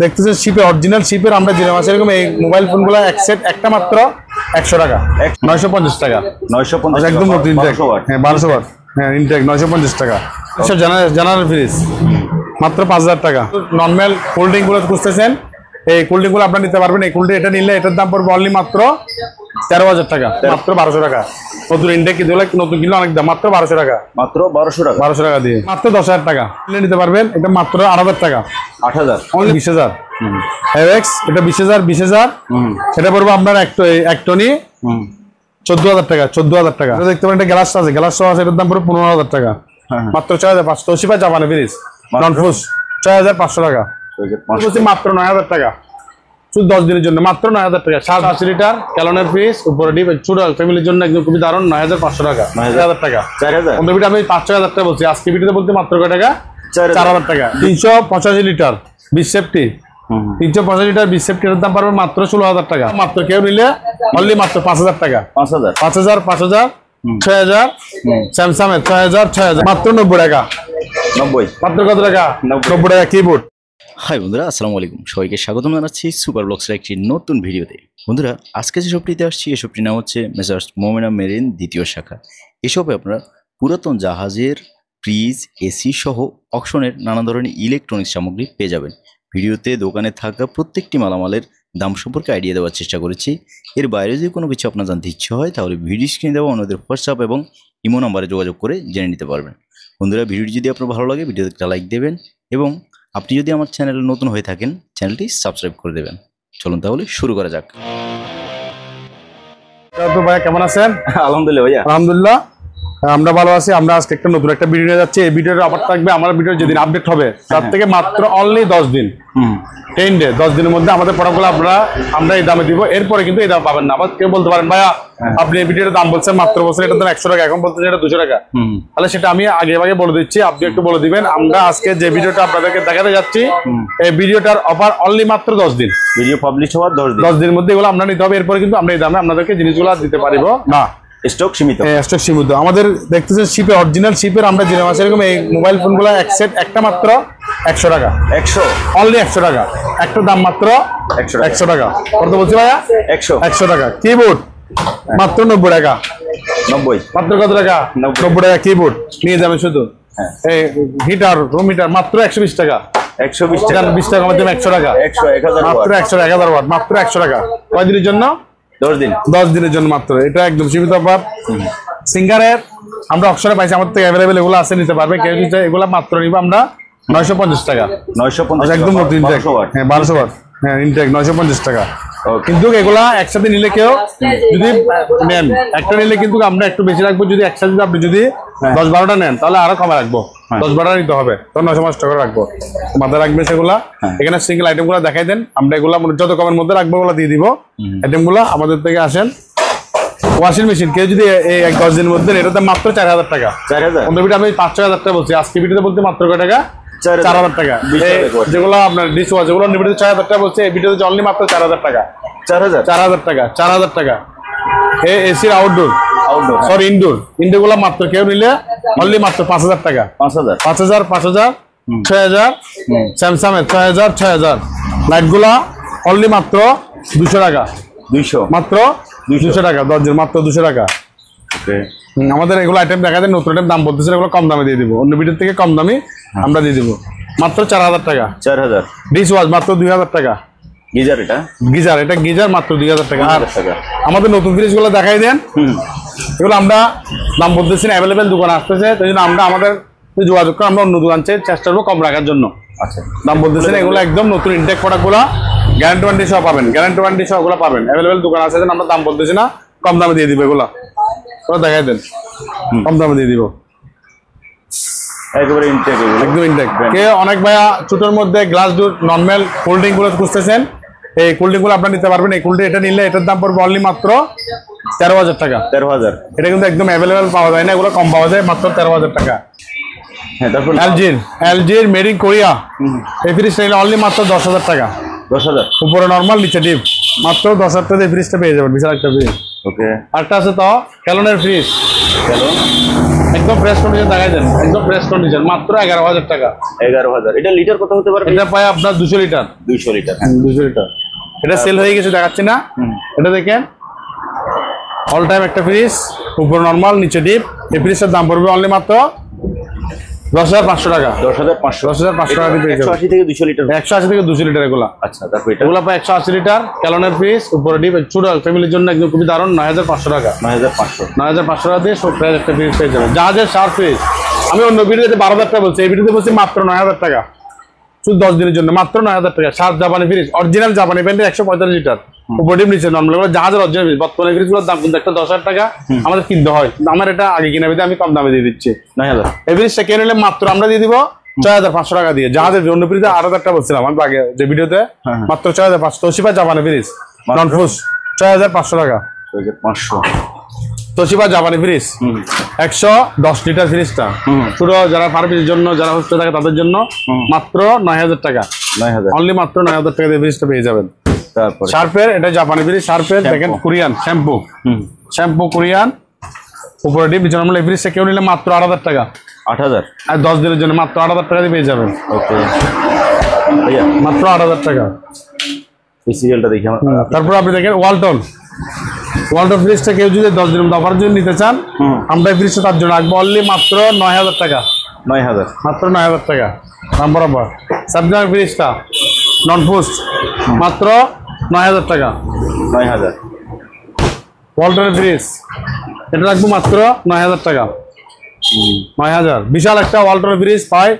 দেখতেছেন শিপে অরিজিনাল শিপের আমরা দিলাম। আছে এরকম এই মোবাইল ফোনগুলো এক সেট একটা মাত্র একশো টাকা। নয়শো পঞ্চাশ টাকা। নয়শো পঞ্চাশ একদম নতুন হ্যাঁ বারোশো বার হ্যাঁ ইনটেক নয়শো পঞ্চাশ টাকা। সব জেনারেল ফ্রিজ মাত্র পাঁচ হাজার টাকা। নর্মাল কোল্ড ড্রিঙ্কগুলো খুঁজতেছেন। এই কোল্ড ড্রিঙ্কগুলো আপনার নিতে পারবেন। এই কোল্ড ড্রিঙ্ক এটা নিলে এটার দাম পড়বে অনলি মাত্র তেরো হাজার টাকা। মাত্র বারোশো টাকা। নতুন ইনটেক কিন্তু নতুন কিনলে অনেক দাম মাত্র বারোশো টাকা। মাত্র বারোশো টাকা। বারোশো টাকা দিয়ে। মাত্র দশ হাজার টাকা। কিনলে নিতে পারবেন এটা মাত্র আট হাজার টাকা। আট হাজার। অনলি বিশ হাজার। এক্স এটা বিশ হাজার বিশ হাজার। এটা পড়ব আপনার এক টনি। হুম। চোদ্দ হাজার টাকা চোদ্দ হাজার টাকা। এটা দেখতে পারেন একটা গ্লাস আছে। গ্লাস সহ আছে এটার দাম পড়বে পনেরো হাজার টাকা। হ্যাঁ, হ্যাঁ। মাত্র ছয় হাজার পাঁচশো। তোশিবা জাপানি ফ্রিজ নন ফুস ছয় হাজার পাঁচশো টাকা। মাত্র নয় হাজার টাকা। শুধু দশ দিনের জন্য মাত্র নয় হাজার টাকা। সাত আশি লিটার ক্যালনের ফ্রিজ উপরে ডিপ ছোট ফ্যামিলির জন্য একদম খুবই দারুণ নয় হাজার পাঁচশো টাকা। নয় হাজার। টাকা। চার হাজার? অন্য ভিডিও আমি পাঁচ ছয় হাজার টাকা বলছি। আজকে ভিডিওতে বলতে মাত্র কয় টাকা? চার হাজার। টাকা। তিনশো পঁচাশি লিটার বিশ সেফটি। তিনশো পঁচাশি লিটার বিশ সেফটির দাম পারবে মাত্র ষোলো হাজার টাকা। মাত্র কেউ নিলে অনলি মাত্র পাঁচ হাজার টাকা। পাঁচ হাজার। পাঁচ হাজার পাঁচ হাজার ছয় হাজার স্যামসাং এর ছয় হাজার ছয় হাজার। মাত্র নব্বই টাকা। নব্বই। মাত্র কত টাকা। নব্বই টাকা কিবোর্ড। হাই বন্ধুরা, আসসালামু আলাইকুম। সবাইকে স্বাগতম জানাচ্ছি সুপার ব্লগসের একটি নতুন ভিডিওতে। বন্ধুরা, আজকে যে আসছি এই শপটির নাম হচ্ছে মেসার্স মোমেনা মেরিন দ্বিতীয় শাখা। এসবে আপনারা পুরাতন জাহাজের ফ্রিজ এসি সহ অকশনের নানা ধরনের ইলেকট্রনিক্স সামগ্রী পেয়ে যাবেন। ভিডিওতে দোকানে থাকা প্রত্যেকটি মালামালের দাম সম্পর্কে আইডিয়া দেওয়ার চেষ্টা করেছি। এর বাইরে যদি কোনো কিছু আপনার জানতে ইচ্ছে হয়, তাহলে ভিডিও স্ক্রিনে দেওয়া অন্যদের হোয়াটসঅ্যাপ এবং ইমো নাম্বারে যোগাযোগ করে জেনে নিতে পারবেন। বন্ধুরা, ভিডিওটি যদি আপনার ভালো লাগে, ভিডিওতে একটা লাইক দেবেন এবং আপনি যদি আমার চ্যানেলে নতুন হয়ে থাকেন চ্যানেলটি সাবস্ক্রাইব করে দেবেন। চলুন তাহলে শুরু করা যাক। ভাইয়া কেমন আছেন? আলহামদুলিল্লাহ ভাইয়া। আলহামদুলিল্লাহ। আমরা ভালো আছি আমরা আজকে একটা নতুন একটা ভিডিও নিয়ে যাচ্ছি। এই ভিডিওর অফার থাকবে আমার ভিডিও যেদিন আপডেট হবে তার থেকে মাত্র অনলি দশ দিন। টেন ডে দশ দিনের মধ্যে আমাদের প্রোডাক্টগুলো আপনারা আমরা এই দামে দিব। এরপরে কিন্তু এই দাম পাবেন না। আবার কেউ বলতে পারেন ভাইয়া আপনি এই ভিডিওর দাম বলছেন মাত্র বলছেন এটার দাম একশো টাকা এখন বলতেছেন এটা দুশো টাকা। তাহলে সেটা আমি আগে আগে বলে দিচ্ছি আপনি একটু বলে দিবেন। আমরা আজকে যে ভিডিওটা আপনাদেরকে দেখাতে যাচ্ছি এই ভিডিওটার অফার অনলি মাত্র দশ দিন। ভিডিও পাবলিশ হওয়ার দশ দিন। দশ দিনের মধ্যে এগুলো আমরা নিতে হবে। এরপরে কিন্তু আমরা এই দামে আপনাদেরকে জিনিসগুলো দিতে পারিব। না। স্টক সীমিত। স্টক সীমিত। আমাদের দেখতেছেন শিপে অরিজিনাল শিপের আমরা দিলাম আছে এরকম এই মোবাইল ফোনগুলো এক সেট একটা মাত্র একশো টাকা। একশো? অনলি একশো টাকা। একটা দাম মাত্র একশো একশো টাকা। কত বলছি ভাইয়া? একশো। একশো টাকা। কিবোর্ড মাত্র নব্বই টাকা। নব্বই। মাত্র কত টাকা? নব্বই। টাকা কিবোর্ড নিয়ে যাবেন শুধু? হ্যাঁ। এই হিটার রুম হিটার মাত্র একশো বিশ টাকা। একশো বিশ টাকা। বিশ টাকা মাধ্যমে একশো টাকা। একশো এক হাজার মাত্র একশো এক হাজার মাত্র একশো টাকা। কয় দিনের জন্য? দশ দিন। দশ দিনের জন্য মাত্র। এটা একদম সীমিত অফার। সিঙ্গারের আমরা অক্সরে পাইছি আমাদের থেকে অ্যাভেলেবেল এগুলো আছে নিতে পারবে। কেউ এগুলো মাত্র নিব আমরা নয়শো পঞ্চাশ টাকা। নয়শো পঞ্চাশ একদম হ্যাঁ বারোশো হ্যাঁ ইনটেক নয়শো পঞ্চাশ টাকা. কিন্তু এগুলা একসাথে নিলে কেউ যদি নেন একটা নিলে কিন্তু আমরা একটু বেশি রাখব যদি একসাথে আপনি যদি দশ বারোটা নেন তাহলে আরও কমে রাখব। দশ বারোটা নিতে হবে তখন নয়শো পাঁচ টাকা রাখব। মাথায় রাখবে সেগুলা। এখানে সিঙ্গেল আইটেমগুলো দেখাই দেন। আমরা এগুলা যত কমের মধ্যে রাখব ওগুলা দিয়ে দিব। আইটেমগুলা আমাদের থেকে আসেন। ওয়াশিং মেশিন কেউ যদি এই এক দশ দিনের মধ্যে এটাতে মাত্র চার হাজার টাকা। চার হাজার? আমি পাঁচ ছয় হাজার টাকা বলছি। আজকে ভিডিওতে বলতে মাত্র কয় টাকা? চার হাজার। টাকা। যেগুলো আপনার ডিশ ওয়াশ যেগুলো ভিডিওতে ছয় হাজার টাকা বলছে এই ভিডিওতে অনলি মাত্র চার হাজার টাকা। চার হাজার? চার হাজার টাকা চার হাজার টাকা। এ এসির আউটডোর আউটডোর সরি ইনডোর ইনডোরগুলো মাত্র কেউ নিলে অনলি মাত্র পাঁচ হাজার টাকা। পাঁচ হাজার। পাঁচ হাজার পাঁচ হাজার ছয় হাজার স্যামসাং এর ছয় হাজার ছয় হাজার। লাইটগুলা অনলি মাত্র দুশো টাকা। দুইশো। মাত্র দুশো টাকা দশজন মাত্র দুশো টাকা। ওকে আমাদের এগুলো আইটেম দেখা যায় নতুন আইটেম দাম বলতেছে এগুলো কম দামে দিয়ে দিব। অন্য ভিডিওর থেকে কম দামে আমরা দিয়ে দিব। মাত্র চার হাজার টাকা। চার হাজার। ডিশ ওয়াশ মাত্র দুই হাজার টাকা। গিজার এটা? গিজার এটা গিজার মাত্র দুই হাজার টাকা। আর টাকা। আমাদের নতুন ফ্রিজগুলো দেখাই দেন। এগুলো আমরা দাম বলতেছি না অ্যাভেলেবেল দোকান আসতেছে তাই জন্য আমরা আমাদের যোগাযোগ করে আমরা অন্য দোকান চেয়ে চেষ্টা করব কম রাখার জন্য। আচ্ছা। দাম বলতেছি না এগুলো একদম নতুন ইনটেক প্রোডাক্টগুলো গ্যারান্টি ওয়ারেন্টি সহ পাবেন। গ্যারান্টি ওয়ারেন্টি সহ ওগুলো পাবেন। অ্যাভেলেবেল দোকান আছে আমরা দাম বলতেছি না কম দামে দিয়ে দিব এগুলো। দেখাই দেন। কম দামে দিয়ে দিব। একেবারে ইনটেক একদম ইনটেক কে অনেক ভাইয়া ছোটোর মধ্যে গ্লাস ডোর নর্মাল কোল্ড ড্রিঙ্কগুলো খুঁজতেছেন এই কোল্ড ড্রিঙ্ক আপনারা নিতে পারবেন। এই কোল্ড ড্রিঙ্ক এটা নিলে এটার দাম পড়বে অনলি মাত্র তেরো হাজার টাকা। তেরো হাজার। এটা কিন্তু একদম অ্যাভেলেবেল পাওয়া যায় না এগুলো কম পাওয়া যায় মাত্র তেরো হাজার টাকা। হ্যাঁ তারপর এলজির এলজির মেড ইন কোরিয়া এই ফ্রিজটা নিলে অনলি মাত্র দশ হাজার টাকা। দশ হাজার। উপরে নর্মাল নিচে ডিপ মাত্র দশ হাজার টাকা ফ্রিজটা পেয়ে যাবেন বিশাল একটা ফ্রিজ ওকে আরেকটা আছে তো ক্যালনের ফ্রিজ গেল একদম ফ্রেশ কন্ডিশন দেখাই দেন একদম ফ্রেশ কন্ডিশন মাত্র এগারো হাজার টাকা। এগারো হাজার। এটা লিটার কত হতে পারে? এটা পায় আপনার দুশো লিটার দুইশো লিটার দুশো লিটার এটা সেল হয়ে গেছে দেখাচ্ছি না। এটা দেখেন অল টাইম একটা ফ্রিজ উপর নর্মাল নিচে ডিপ এই ফ্রিজটার দাম পড়বে অনলি মাত্র দশ হাজার পাঁচশো টাকা। দশ হাজার পাঁচশো। দশ হাজার পাঁচশো টাকা একশো আশি থেকে দুশো লিটার। একশো আশি থেকে দুশো লিটার এগুলা। আচ্ছা তারপর এগুলো পায় একশো আশি লিটার ক্যালনের ফ্রিজ উপরে ডিপ ফ্যামিলির জন্য একদম খুবই দারুণ নয় হাজার পাঁচশো টাকা। নয় হাজার পাঁচশো। নয় হাজার পাঁচশো টাকা দিয়ে সব প্রায় একটা ফ্রিজ পেয়ে যাবেন জাহাজের সার ফ্রিজ আমি অন্য ভিডিওতে বারো হাজার টাকা বলছি এই ভিডিওতে বলছি মাত্র নয় হাজার টাকা। শুধু দশ দিনের জন্য মাত্র নয় হাজার টাকা। সাত জাপানি ফ্রিজ অরিজিনাল জাপানি ব্র্যান্ডের একশো পঁয়তাল্লিশ লিটার। উপরে নিচে নর্মাল এগুলো জাহাজের অরিজিনাল ফ্রিজ বর্তমানে ফ্রিজগুলোর দাম কিন্তু একটা দশ হাজার টাকা। আমাদের কিনতে হয়। আমার এটা আগে কিনে আমি কম দামে দিয়ে দিচ্ছি। নয় হাজার। এই ফ্রিজটা কিনে নিলে মাত্র আমরা দিয়ে দিব ছয় হাজার পাঁচশো টাকা দিয়ে। জাহাজের অন্য ফ্রিজে আট হাজার টাকা বলছিলাম আমি আগে যে ভিডিওতে। হ্যাঁ, হ্যাঁ। মাত্র ছয় হাজার পাঁচশো। তোশিবা জাপানি ফ্রিজ নন ফুস ছয় হাজার পাঁচশো টাকা। পাঁচশো। তোশিবা জাপানি ফ্রিজ একশো দশ লিটার ফ্রিজটা। পুরো যারা ফার্মের জন্য যারা হোস্টেল থাকে তাদের জন্য মাত্র নয় হাজার টাকা। নয় হাজার। অনলি মাত্র নয় হাজার টাকা দিয়ে ফ্রিজটা পেয়ে যাবেন। তারপরে শার্পের এটা জাপানি ফ্রিজ শার্পের। দেখেন কোরিয়ান শ্যাম্পু হুম। শ্যাম্পু কোরিয়ান উপরে ডিপ নর্মাল এই ফ্রিজটা কেউ নিলে মাত্র আট হাজার টাকা। আট হাজার? আর দশ দিনের জন্য মাত্র আট হাজার টাকা দিয়ে পেয়ে যাবেন। ওকে। মাত্র আট হাজার টাকা। এই সিরিয়ালটা দেখি তারপর আপনি দেখেন ওয়ালটন ওয়ালটন ফ্রিজটা কেউ যদি দশ দিন অফার জন্য নিতে চান। আমরা ফ্রিজটা তার জন্য রাখব অনলি মাত্র নয় হাজার টাকা। নয় হাজার। মাত্র নয় হাজার টাকা। দাম বরাবর। সাবজার ফ্রিজটা নন পোস্ট মাত্র নয় হাজার টাকা। নয় হাজার। ওয়ালটনের ফ্রিজ এটা রাখব মাত্র নয় হাজার টাকা। নয় হাজার। বিশাল একটা ওয়ালটনের ফ্রিজ পায়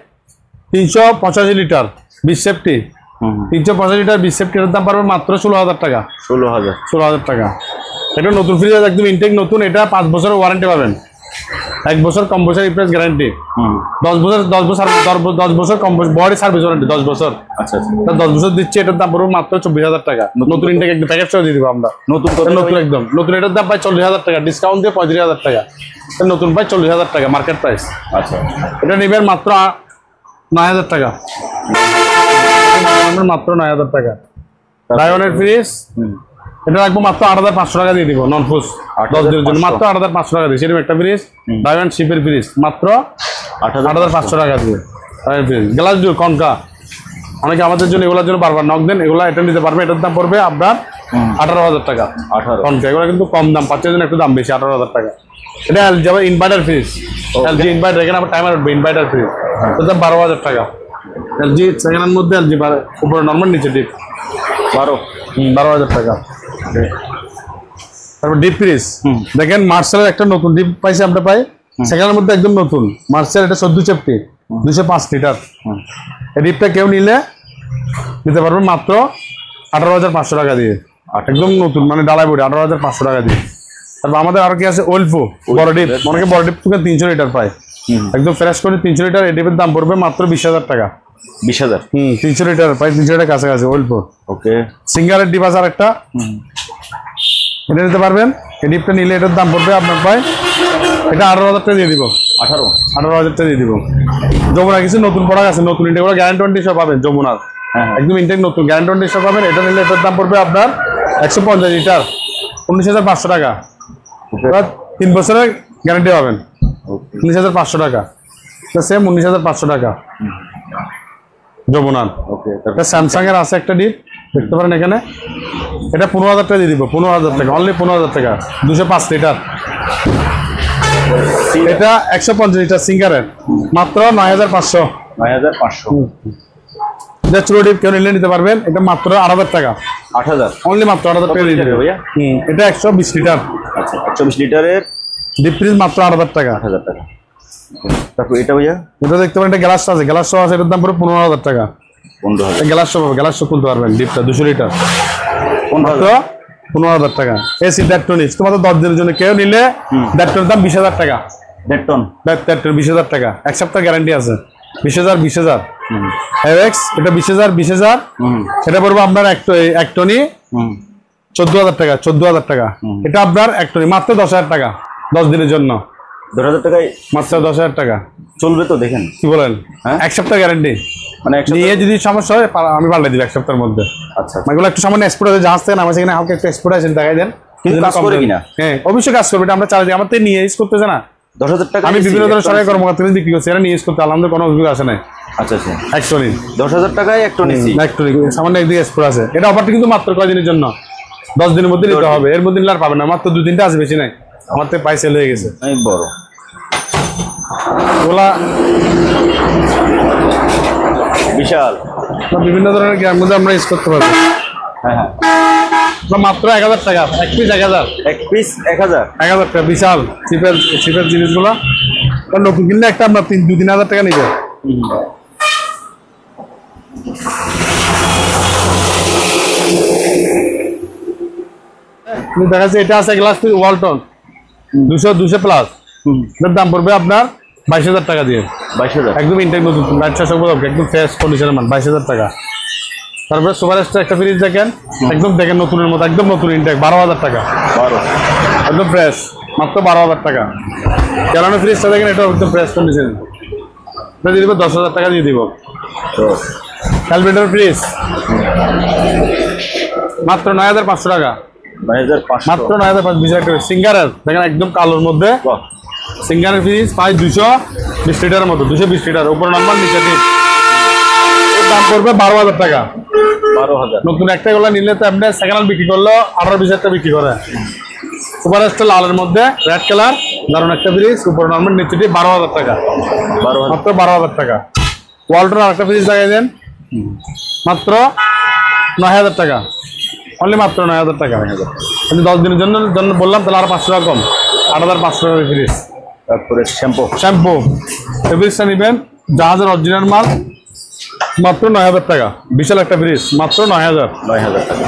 তিনশো পঁচাশি লিটার বিশ সেফটি তিনশো পঁচাশি লিটার বিশ সেফটির দাম পারবে মাত্র ষোলো হাজার টাকা। ষোলো হাজার। ষোলো হাজার টাকা। এটা নতুন ফ্রিজ একদম ইনটেক নতুন এটা পাঁচ বছরের ওয়ারেন্টি পাবেন। এক বছর কম বছর রিপ্লেস গ্যারান্টি হুম। দশ বছর দশ বছর দশ বছর- দশ বছর কম বডি সার্ভিস ওয়ারেন্টি দশ বছর। আচ্ছা আচ্ছা। তা দশ বছর দিচ্ছে এটার দাম পড়বে মাত্র চব্বিশ হাজার টাকা। নতুন ইনটেক একদম প্যাকেজ করে দিয়ে দিব আমরা। নতুন কত এটা নতুন একদম। নতুন এটার দাম পাই চল্লিশ হাজার টাকা ডিসকাউন্ট দিয়ে পঁয়ত্রিশ হাজার টাকা। এটা নতুন পাই চল্লিশ হাজার টাকা মার্কেট প্রাইস আচ্ছা। এটা নেবেন মাত্র আ- নয় হাজার টাকা। মাত্র নয় হাজার টাকা। ডায়নের ফ্রিজ হুম। এটা রাখব মাত্র আট হাজার পাঁচশো টাকা দিয়ে দিব নন ফুস দশ দিনের জন্য। মাত্র আট হাজার পাঁচশো টাকা দিয়ে। সেরকম একটা ফ্রিজ ডায়মন্ড শিপের ফ্রিজ মাত্র আট হাজার পাঁচশো টাকা দিয়ে। ফ্রিজ গ্লাস জুর কনকা। অনেকে আমাদের জন্য এগুলোর জন্য বারবার নক দেন। এগুলো এটা নিতে পারবে এটার দাম পড়বে আপনার আঠারো হাজার টাকা। আঠারো। কনকা এগুলো কিন্তু কম দাম পাচ্ছের জন্য একটু দাম বেশি আঠারো হাজার টাকা। এটা এলজি আবার ইনভার্টার ফ্রিজ এলজি ইনভার্টার এখানে আবার টাইমার উঠবে ইনভার্টার ফ্রিজ এটার দাম বারো হাজার টাকা। এলজি সেকেন্ডের মধ্যে এলজি উপরে নর্মাল নিচে ডিপ বারো। বারো হাজার টাকা। তারপর ডিপ ফ্রিজ দেখেন মার্শালের একটা নতুন ডিপ পাইছে আমরা পাই। সেখানের মধ্যে একদম নতুন। মার্শাল এটা চোদ্দ চেপটি দুশো পাঁচ লিটার। এই ডিপটা কেউ নিলে নিতে পারবেন মাত্র আঠারো হাজার পাঁচশো টাকা দিয়ে। একদম নতুন মানে ডালাই বডি আঠারো হাজার পাঁচশো টাকা দিয়ে। তারপর আমাদের আরও কি আছে? ওয়েলফো বড় ডিপ অনেকে বড় ডিপ থেকে তিনশো লিটার পায়। একদম ফ্রেশ করে তিনশো লিটার এই ডিপের দাম পড়বে মাত্র বিশ হাজার টাকা। বিশ হাজার। হুম তিনশো লিটার প্রায় তিনশো লিটার কাছাকাছি ওয়েলফো ওকে। সিঙ্গারের আছে আরেকটা। এটা নিতে পারবেন? এই ডিপটা নিলে এটার দাম পড়বে আপনার প্রায় এটা আঠারো হাজার টাকা দিয়ে দিব। আঠারো? আঠারো হাজার টাকা দিয়ে দিব। যমুনা কিছু নতুন প্রোডাক্ট আছে নতুন ইন্টেক গ্যারান্টি ওয়ারেন্টি সব পাবেন যমুনার। হ্যাঁ হ্যাঁ। একদম ইন্টেক নতুন গ্যারান্টি ওয়ারেন্টি সব পাবেন। এটা নিলে এটার দাম পড়বে আপনার একশো পঞ্চাশ লিটার উনিশ হাজার পাঁচশো টাকা। তিন বছরের গ্যারান্টি পাবেন উনিশ হাজার পাঁচশো টাকা। সেম উনিশ হাজার পাঁচশো টাকা। যমুনার ওকে এটা স্যামসাং এর আছে একটা ডিপ দেখতে পারেন এখানে। এটা পনেরো হাজার টাকা দিয়ে দিব পনেরো হাজার টাকা অনলি পনেরো হাজার টাকা দুশো পাঁচ লিটার এটা একশো পঞ্চাশ লিটার সিঙ্গারের মাত্র নয় হাজার পাঁচশো। নয় হাজার পাঁচশো। এটা চুরো ডিপ কেউ নিলে নিতে পারবেন এটা মাত্র আট হাজার টাকা। আট হাজার? অনলি মাত্র আট হাজার টাকা দিবে ভাইয়া? এটা একশো বিশ লিটার আচ্ছা চব্বিশ লিটারের ডিপ ফ্রিজ মাত্র আট হাজার টাকা। আট হাজার টাকা। তারপর এটা ভাইয়া? এটা দেখতে পারেন এটা আছে। গ্লাস আছে এটার দাম পুরো পনেরো হাজার টাকা। পনেরো হাজার। খুলতে পারবেন ডিপটা দুশো লিটার পনেরো পনেরো হাজার টাকা। এসি তোমাদের দশ দিনের জন্য কেউ নিলে দাম বিশ হাজার টাকা। দেড় টন ডেট্রন বিশ হাজার টাকা। এক সপ্তাহ গ্যারান্টি আছে। বিশ হাজার বিশ হাজার। এক্স এটা বিশ হাজার বিশ হাজার। এটা পড়ব আপনার এক টনি চোদ্দ হাজার টাকা চোদ্দ হাজার টাকা। এটা আপনার এক টনি মাত্র দশ হাজার টাকা দশ দিনের জন্য। দেড় হাজার টাকায় মাত্র দশ হাজার টাকা। চলবে তো দেখেন। কি বলেন? হ্যাঁ? এক সপ্তাহ গ্যারান্টি মানে নিয়ে যদি সমস্যা হয় আমি পাল্টে দিব এক সপ্তাহের মধ্যে। আচ্ছা এগুলো একটু সামান্য এক্সপোর্ট আছে জাহাজ থেকে নামে সেখানে হালকা একটু এক্সপোর্ট আছে দেখাই দেন। কাজ করে কিনা? হ্যাঁ অবশ্যই কাজ করবে এটা আমরা নিয়ে ইউজ করতেছে না। দশ হাজার টাকা আমি বিভিন্ন ধরনের সরকারি কর্মকর্তা বিক্রি করছি এরা নিয়ে ইউজ করতে আলহামদুলিল্লাহ কোনো অভিযোগ আসে নাই। আচ্ছা আচ্ছা। দশ হাজার টাকায় এক টন সামান্য একদিকে আছে। এটা অফারটা কিন্তু মাত্র কয়দিনের জন্য? দশ দিনের মধ্যে নিতে হবে। এর মধ্যে নিলে আর পাবে না। মাত্র দু তিনটা আছে বেশি নাই। আমার তো পাই সেল হয়ে গেছে। বড়। ওগুলা বিশাল। বিভিন্ন ধরনের মধ্যে আমরা ইউজ করতে পারব। হ্যাঁ হ্যাঁ। মাত্র এক হাজার টাকা এক পিস এক হাজার। এক পিস এক হাজার। এক হাজার টাকা বিশাল। চিপের চিপের জিনিসগুলো। নতুন কিনলে একটা আপনার তিন দু তিন হাজার টাকা নিবে। দেখা যাচ্ছে এটা আছে গ্লাস ওয়ালটন দুশো দুশো প্লাস দাম পড়বে আপনার বাইশ হাজার টাকা দিয়ে। বাইশ হাজার? একদম ইনটেক নতুন লাইট ছশো একদম ফ্রেশ কন্ডিশনের মান বাইশ হাজার টাকা। তারপরে সুপার স্টার একটা ফ্রিজ দেখেন একদম দেখেন নতুনের মতো একদম নতুন ইনটেক বারো হাজার টাকা। বারো। একদম ফ্রেশ মাত্র বারো হাজার টাকা। কেন ফ্রিজটা দেখেন এটা একদম ফ্রেশ কন্ডিশন এটা দিয়ে দিব দশ হাজার টাকা দিয়ে দিব। ক্যালকুলেটর ফ্রিজ মাত্র নয় হাজার পাঁচশো টাকা। বাইশ হাজার পাঁচশো। মাত্র নয় হাজার পাঁচশো টাকা। সিঙ্গারের দেখেন একদম কালোর মধ্যে। বাহ সিঙ্গারের ফ্রিজ প্রায় দুশো বিশ লিটারের মতো দুশো বিশ লিটার উপর নাম্বার নিচে টিপ। দাম পড়বে বারো হাজার টাকা। বারো হাজার। নতুন একটা গুলো নিলে তো আপনি সেকেন্ড হ্যান্ড বিক্রি করল আঠারো বিশ হাজার বিক্রি করে। সুপার স্টার লালের মধ্যে রেড কালার দারুণ একটা ফ্রিজ উপর নর্মাল নিচে টিপ বারো হাজার টাকা। বারো মাত্র বারো হাজার টাকা। ওয়ালটন আরেকটা ফ্রিজ লাগাই দেন। মাত্র নয় হাজার টাকা। অনলি মাত্র নয় হাজার টাকা। আমি দশ দিনের জন্য জন্য বললাম তাহলে আর পাঁচশো টাকা কম। আট হাজার পাঁচশো টাকা ফ্রিজ তারপরে শ্যাম্পু। শ্যাম্পু। ফ্রিজটা নেবেন জাহাজের অরিজিনাল মাল মাত্র নয় হাজার টাকা। বিশাল একটা ফ্রিজ মাত্র নয় হাজার। নয় হাজার টাকা।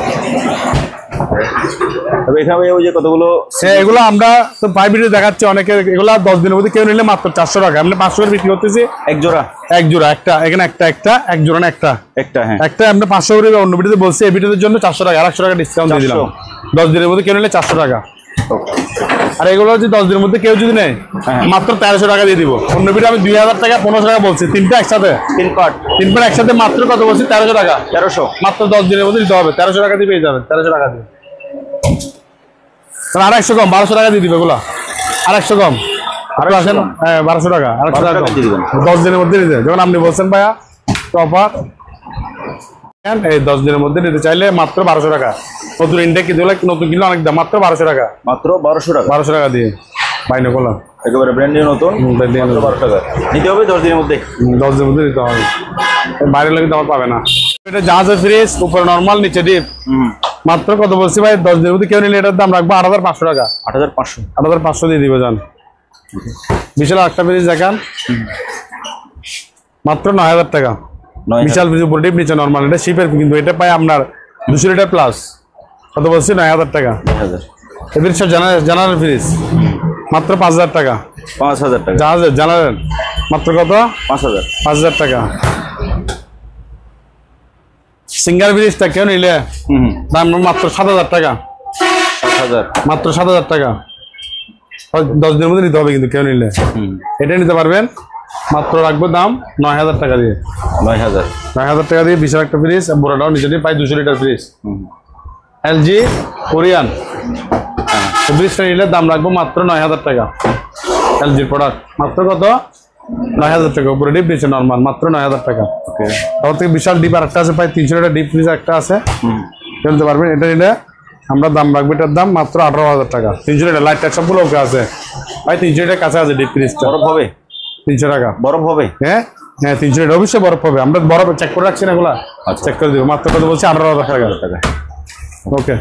তবে এখানে ওই যে কতগুলো সে এগুলো আমরা তো প্রাইভেটে দেখাচ্ছি অনেকে এগুলো দশ দিনের মধ্যে কেউ নিলে মাত্র চারশো টাকা। আমরা পাঁচশো করে বিক্রি করতেছি। এক জোড়া? এক জোড়া একটা এখানে একটা একটা এক জোড়া না একটা। একটা হ্যাঁ। একটা আমরা পাঁচশো করে অন্য ভিডিওতে বলছি এই ভিডিওর জন্য চারশো টাকা আর একশো টাকা ডিসকাউন্ট দিয়ে দিলাম। দশ দিনের মধ্যে কেউ নিলে চারশো টাকা। আর এগুলো হচ্ছে দশ দিনের মধ্যে কেউ যদি নেয় হ্যাঁ। মাত্র তেরোশো টাকা দিয়ে দিব। অন্য ভিডিও আমি দুই হাজার টাকা পনেরোশো টাকা বলছি। তিনটা একসাথে? তিন কার্ড তিন পার একসাথে মাত্র কত বলছি? তেরোশো টাকা। তেরোশো। মাত্র দশ দিনের মধ্যে দিতে হবে। তেরোশো টাকা দিয়ে পেয়ে যাবেন। তেরোশো টাকা দিয়ে। তাহলে আর একশো কম বারোশো টাকা দিয়ে দিবে এগুলো। আর একশো কম আরও আসেন। হ্যাঁ বারোশো টাকা। আর একশো টাকা। দশ দিনের মধ্যে দিতে যখন আপনি বলছেন ভাইয়া টপার এই দশ দিনের মধ্যে নিতে চাইলে মাত্র বারোশো টাকা। নতুন ইন্ডেক কিনতে হলে নতুন কিনলে অনেক দাম মাত্র বারোশো টাকা। মাত্র বারোশো টাকা। বারোশো টাকা দিয়ে। বাইনে করলাম একেবারে ব্র্যান্ড নিউ নতুন টাকা। নিতে হবে দশ দিনের মধ্যে। দশ দিনের মধ্যে দিতে হবে। বাইরে লোক দাম পাবে না। এটা জাহাজের ফ্রিজ উপরে নর্মাল নিচে ডিপ মাত্র কত বলছি ভাই? দশ দিনের মধ্যে কেউ নিলে এটার দাম রাখব আট হাজার পাঁচশো টাকা। আট হাজার পাঁচশো। আট হাজার পাঁচশো দিয়ে দিব যান বিশাল একটা ফ্রিজ দেখান। মাত্র নয় হাজার টাকা। বিশাল ফ্রিজ উপরে ডিপ নিচে নর্মাল এটা শিপের কিন্তু এটা পাই আপনার দুশো লিটার প্লাস কত বলছি? নয় হাজার টাকা। ফ্রিজ সব জানারেল ফ্রিজ মাত্র পাঁচ হাজার টাকা। পাঁচ হাজার টাকা। জাহাজের জানারেল মাত্র কত? পাঁচ হাজার। পাঁচ হাজার টাকা। সিঙ্গার ফ্রিজটা কেউ নিলে দাম মাত্র সাত হাজার টাকা। সাত হাজার। মাত্র সাত হাজার টাকা। দশ দিনের মধ্যে নিতে হবে কিন্তু কেউ নিলে। এটা নিতে পারবেন মাত্র রাখব দাম নয় হাজার টাকা দিয়ে। নয় হাজার নয় হাজার টাকা দিয়ে বিশাল একটা ফ্রিজ বড়টাও নিচে দিয়ে প্রায় দুশো লিটার ফ্রিজ এলজি কোরিয়ান। ফ্রিজটা নিলে দাম রাখব মাত্র নয় হাজার টাকা। এলজির প্রোডাক্ট মাত্র কত? নয় হাজার টাকা। উপরে ডিপ নিচে নর্মাল মাত্র নয় হাজার টাকা। ওকে। তার থেকে বিশাল ডিপ আর একটা আছে প্রায় তিনশো লিটার ডিপ ফ্রিজ একটা আছে। ফেলতে পারবেন এটা নিলে আমরা দাম রাখব এটার দাম মাত্র আঠারো হাজার টাকা। তিনশো লিটার লাইট সবগুলো ওকে আছে। ভাই তিনশো লিটার কাছে আছে ডিপ ফ্রিজটা বরফ হবে? তিনশো টাকা। বরফ হবে? হ্যাঁ? হ্যাঁ তিনশো টাকা। অবশ্যই বরফ হবে। আমরা বরফ চেক করে রাখছি না এগুলা। আচ্ছা। চেক করে দিব। মাত্র কথা বলছি? আঠারো হাজার টাকা। ওকে